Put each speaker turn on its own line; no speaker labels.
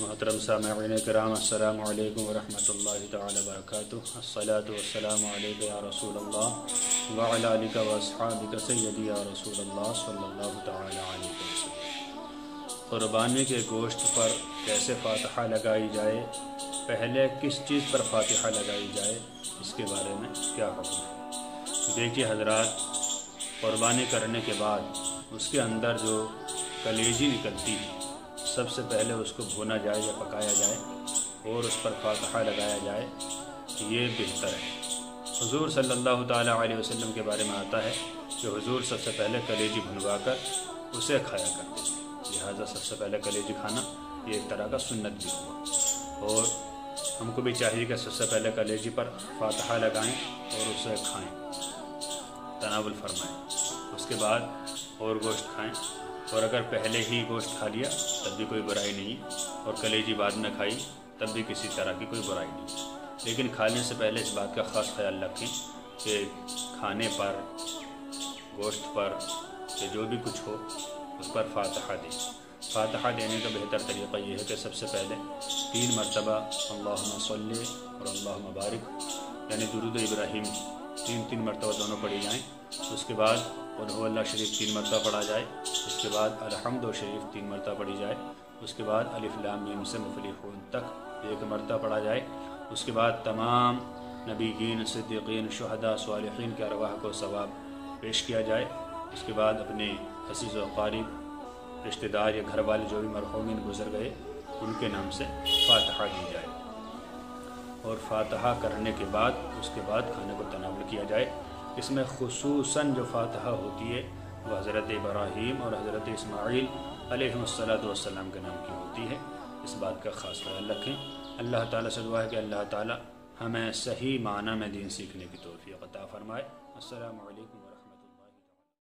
मोहतरम सामीन कराम अल्लाम वरहमल या रसूल वालिक वसहाबिक सैदी रसूल क़ुरबानी के गोश्त पर कैसे फातहा लगाई जाए? पहले किस चीज़ पर फातहा लगाई जाए? इसके बारे में क्या हुक्म है? देखिए हजरात, क़ुरबानी करने के बाद उसके अंदर जो कलेजी निकलती है सबसे पहले उसको भुना जाए या पकाया जाए और उस पर फातहा लगाया जाए ये बेहतर है। हुजूर सल्लल्लाहु अलैहि वसल्लम के बारे में आता है कि हुजूर सबसे पहले कलेजी भुनवा कर उसे खाया करते थे। लिहाजा सबसे पहले कलेजी खाना ये एक तरह का सुन्नत भी हुआ। और हमको भी चाहिए कि सबसे पहले कलेजी पर फातहा लगाएँ और उसे खाएँ। तनावुल फरमाएँ। उसके बाद और गोश्त खाएँ। और अगर पहले ही गोश्त खा लिया, तब भी कोई बुराई नहीं। और कलेजी बाद में खाई, तब भी किसी तरह की कोई बुराई नहीं। लेकिन खाने से पहले इस बात का ख़ास ख्याल रखें कि खाने पर, गोश्त पर, या जो भी कुछ हो, उस पर फातहा दें। फातहा देने का बेहतर तरीक़ा यह है कि सबसे पहले तीन मरतबा अल्लाह और अल्लाह मुबारक यानी दुरुद इब्राहिम तीन तीन मरतबा दोनों पढ़ी जाएँ, उसके बाद अल्लाह शरीफ तीन मरतबा पढ़ा जाए, उसके बाद अलहमद शरीफ तीन मरतबा पढ़ी जाए, उसके बाद अलिफ़लाम से मुफलिखून तक एक मरतबा पढ़ा जाए, उसके बाद तमाम नबीन सिद्दीन शहदा सालहीन के अरवाह को सवाब पेश किया जाए, उसके बाद अपने हसीस वारिब रिश्तेदार या घर वाले जो भी मरहूमिन गुजर गए, उनके नाम से फातहा दी जाए। और फातहा करने के बाद, उसके बाद खाने को तनावल किया जाए। इसमें खसूस जो फातहा होती है वह हज़रत इब्राहीम और हज़रत इसमाइल अलैहिस्सलाम के नाम की होती है। इस बात का ख़ास ख्याल रखें। अल्लाह ताला से दुआ है कि अल्लाह ताला हमें सही माना में दीन सीखने की तोफ़ी अता फ़रमाए। अल्लाम